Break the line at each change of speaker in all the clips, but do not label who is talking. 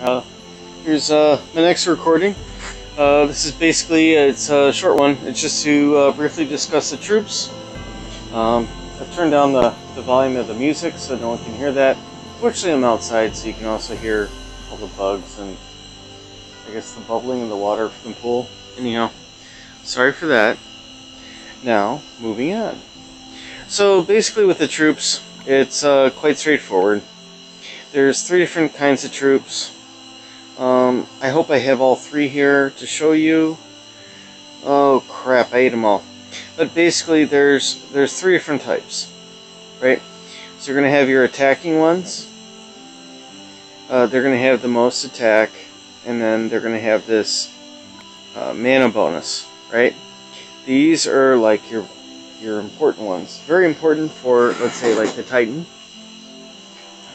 Uh, here's uh, my next recording. Uh, this is basically it's a short one. It's just to uh, briefly discuss the troops. Um, I've turned down the, the volume of the music so no one can hear that. Fortunately, I'm outside, so you can also hear all the bugs and I guess the bubbling in the water from the pool. Anyhow, sorry for that. Now, moving on. So basically, with the troops, it's uh, quite straightforward. There's three different kinds of troops. Um, I hope I have all three here to show you. Oh crap, I ate them all. But basically, there's there's three different types, right? So you're going to have your attacking ones. Uh, they're going to have the most attack, and then they're going to have this uh, mana bonus, right? These are like your your important ones. Very important for, let's say, like the Titan,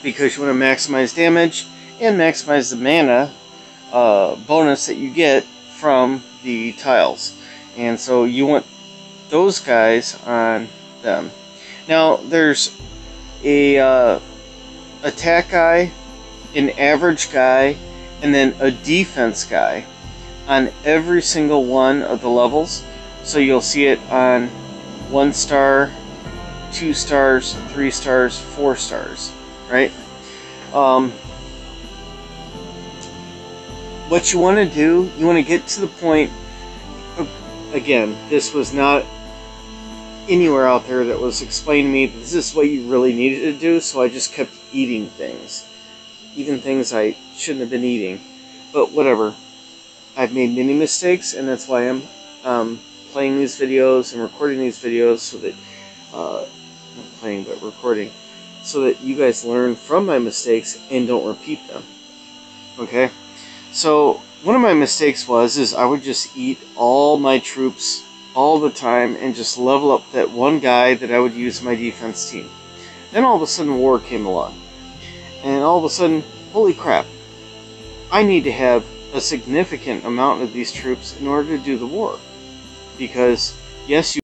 because you want to maximize damage and maximize the mana uh, bonus that you get from the tiles. And so you want those guys on them. Now, there's a uh, attack guy, an average guy, and then a defense guy on every single one of the levels. So you'll see it on one star, two stars, three stars, four stars, right? Um, what you want to do, you want to get to the point. Again, this was not anywhere out there that was explaining to me this is what you really needed to do, so I just kept eating things. Even things I shouldn't have been eating. But whatever. I've made many mistakes, and that's why I'm um, playing these videos and recording these videos so that, uh, not playing, but recording, so that you guys learn from my mistakes and don't repeat them. Okay? So, one of my mistakes was, is I would just eat all my troops all the time and just level up that one guy that I would use my defense team. Then all of a sudden war came along. And all of a sudden, holy crap, I need to have a significant amount of these troops in order to do the war. Because, yes, you